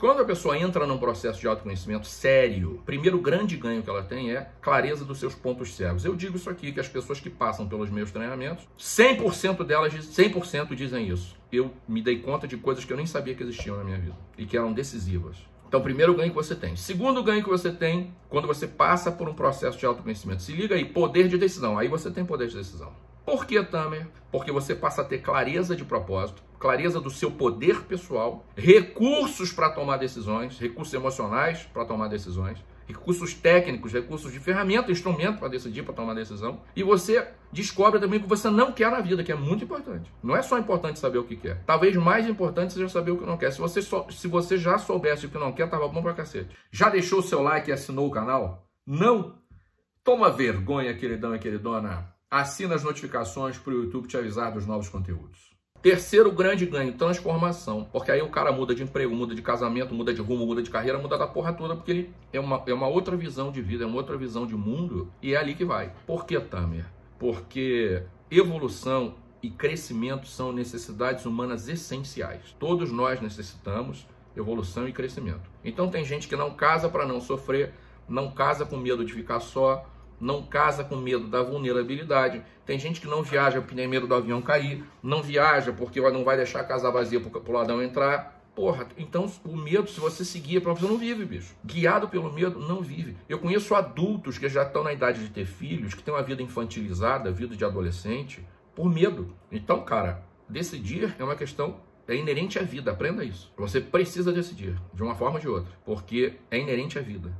Quando a pessoa entra num processo de autoconhecimento sério, primeiro grande ganho que ela tem é clareza dos seus pontos cegos. Eu digo isso aqui, que as pessoas que passam pelos meus treinamentos, 100% delas, 100% dizem isso. Eu me dei conta de coisas que eu nem sabia que existiam na minha vida e que eram decisivas. Então, primeiro ganho que você tem. Segundo ganho que você tem quando você passa por um processo de autoconhecimento. Se liga aí, poder de decisão. Aí você tem poder de decisão. Por que, Tamer? Porque você passa a ter clareza de propósito, clareza do seu poder pessoal, recursos para tomar decisões, recursos emocionais para tomar decisões, recursos técnicos, recursos de ferramenta, instrumento para decidir, para tomar decisão. E você descobre também o que você não quer na vida, que é muito importante. Não é só importante saber o que quer. Talvez mais importante seja saber o que não quer. Se você, só, se você já soubesse o que não quer, tava bom pra cacete. Já deixou o seu like e assinou o canal? Não? Toma vergonha, queridão e queridona. Assina as notificações para o YouTube te avisar dos novos conteúdos. Terceiro grande ganho, transformação. Porque aí o cara muda de emprego, muda de casamento, muda de rumo, muda de carreira, muda da porra toda, porque ele é uma, é uma outra visão de vida, é uma outra visão de mundo, e é ali que vai. Por que, Tamer? Porque evolução e crescimento são necessidades humanas essenciais. Todos nós necessitamos evolução e crescimento. Então tem gente que não casa para não sofrer, não casa com medo de ficar só, não casa com medo da vulnerabilidade. Tem gente que não viaja porque tem medo do avião cair, não viaja porque não vai deixar a casa vazia para o ladrão entrar. Porra, então o medo, se você seguir, é você não vive, bicho. Guiado pelo medo, não vive. Eu conheço adultos que já estão na idade de ter filhos, que têm uma vida infantilizada, vida de adolescente, por medo. Então, cara, decidir é uma questão é inerente à vida, aprenda isso. Você precisa decidir, de uma forma ou de outra, porque é inerente à vida.